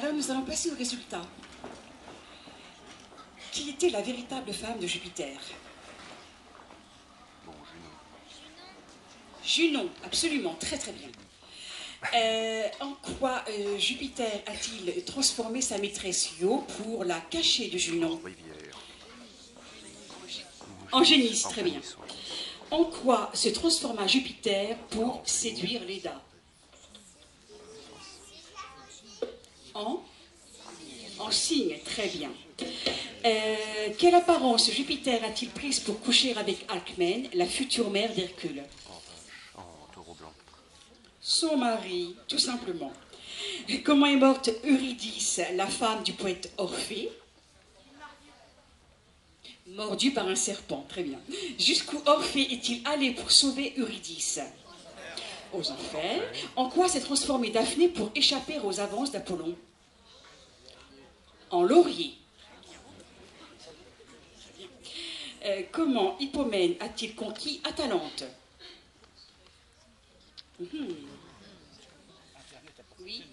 Alors nous allons passer au résultat. Qui était la véritable femme de Jupiter? Bon, Junon. Junon, absolument, très très bien. Euh, en quoi euh, Jupiter a-t-il transformé sa maîtresse Io pour la cacher de Junon? Rivière. En génisse, très bien. En quoi se transforma Jupiter pour séduire Léda? En cygne, très bien. Euh, quelle apparence Jupiter a-t-il prise pour coucher avec Alcmène, la future mère d'Hercule taureau blanc. Son mari, tout simplement. Comment est morte Eurydice, la femme du poète Orphée Mordue par un serpent, très bien. Jusqu'où Orphée est-il allé pour sauver Eurydice Aux enfers. En quoi s'est transformée Daphné pour échapper aux avances d'Apollon En laurier. Euh, comment Hippomène a-t-il conquis Atalante Mhm. Oui.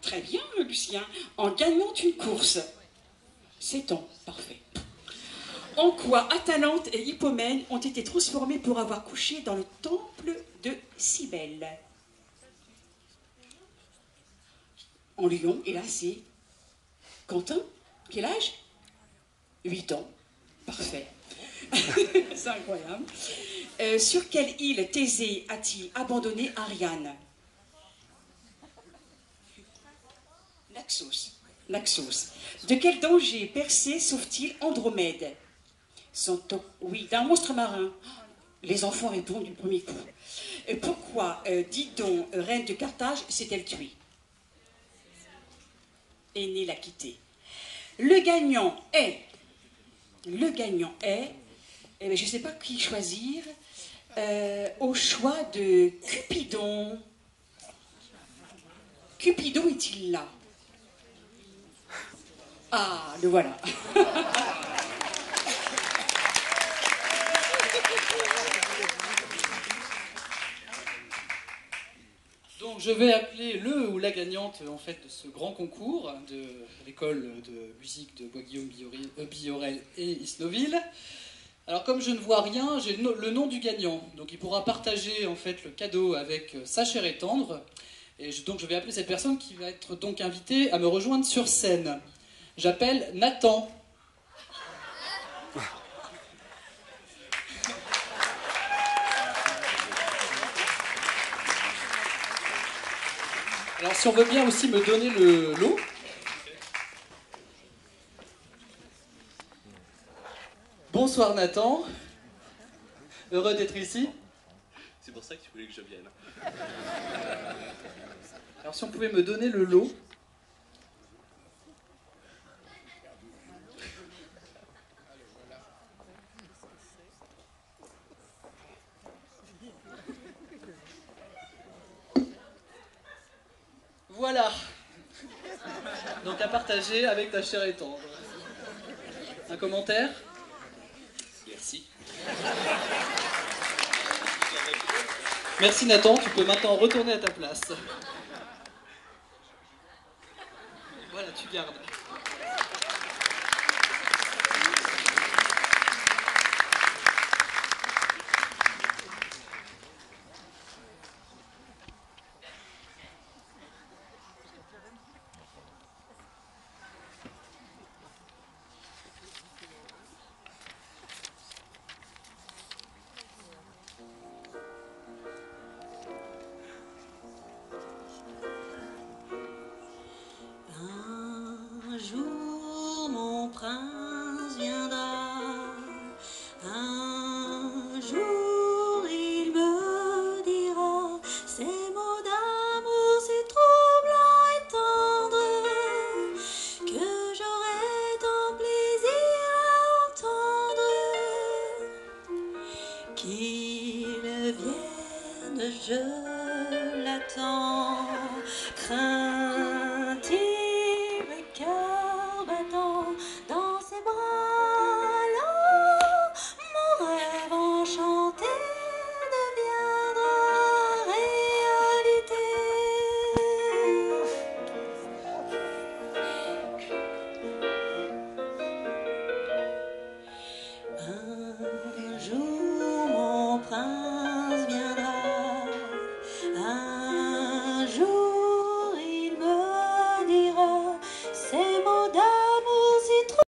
Très bien, Lucien. En gagnant une course. C'est ton. Parfait. En quoi Atalante et Hippomène ont été transformés pour avoir couché dans le temple de Cybèle En lion, et là c'est Quentin. Quel âge? 8 ans. Parfait. c'est incroyable. Euh, sur quelle île Thésée a-t-il abandonné Ariane? Naxos. Naxos. De quel danger Persée sauve-t-il Andromède? Oui, d'un monstre marin. Les enfants répondent du premier coup. Pourquoi euh, Didon, euh, reine de Carthage, s'est-elle tuée? Aînée l'a quittée. Le gagnant est. Le gagnant est. eh bien, je ne sais pas qui choisir. euh, au choix de Cupidon. Cupidon est-il là? Ah, le voilà. Donc je vais appeler le ou la gagnante en fait de ce grand concours de l'école de musique de Bois-Guillaume, Biorel euh, Biorel et Isnoville. Alors comme je ne vois rien, j'ai le nom du gagnant. Donc il pourra partager en fait le cadeau avec euh, sa chère et tendre. Et je- donc je vais appeler cette personne qui va être donc invitée à me rejoindre sur scène. J'appelle Nathan. Alors si on veut bien aussi me donner le lot. Bonsoir Nathan. Heureux d'être ici. C'est pour ça que tu voulais que je vienne. Alors si on pouvait me donner le lot. Voilà. Donc à partager avec ta chère et tendre. Un commentaire? Merci. Merci Nathan, tu peux maintenant retourner à ta place. Voilà, tu gardes. Mon ど